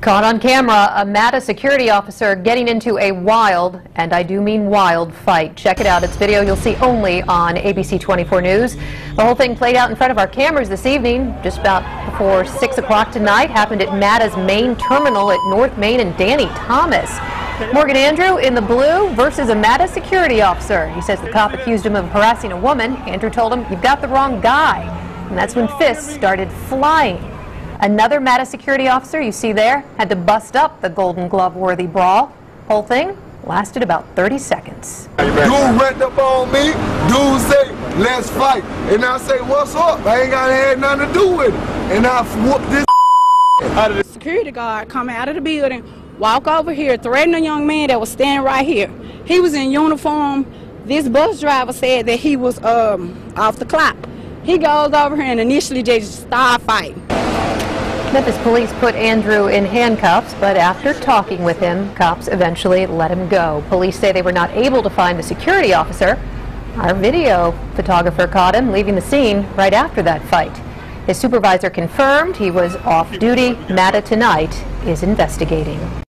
Caught on camera, a MATA security officer getting into a wild, and I do mean wild, fight. Check it out. It's video you'll see only on ABC 24 News. The whole thing played out in front of our cameras this evening, just about before 6 o'clock tonight. Happened at MATA's main terminal at North Main and Danny Thomas. Morgan Andrew in the blue versus a MATA security officer. He says the cop accused him of harassing a woman. Andrew told him, you've got the wrong guy. And that's when fists started flying. Another MATA security officer you see there had to bust up the Golden Glove worthy brawl. Whole thing lasted about 30 seconds. Dude went up on me. Dude say, let's fight. And I say, what's up? I ain't got had nothing to do with it. And I whoop this out of the security guard come out of the building, walk over here, threaten a young man that was standing right here. He was in uniform. This bus driver said that he was um, off the clock. He goes over here and initially just start fighting. Memphis police put Andrew in handcuffs, but after talking with him, cops eventually let him go. Police say they were not able to find the security officer. Our video photographer caught him leaving the scene right after that fight. His supervisor confirmed he was off duty. MATA tonight is investigating.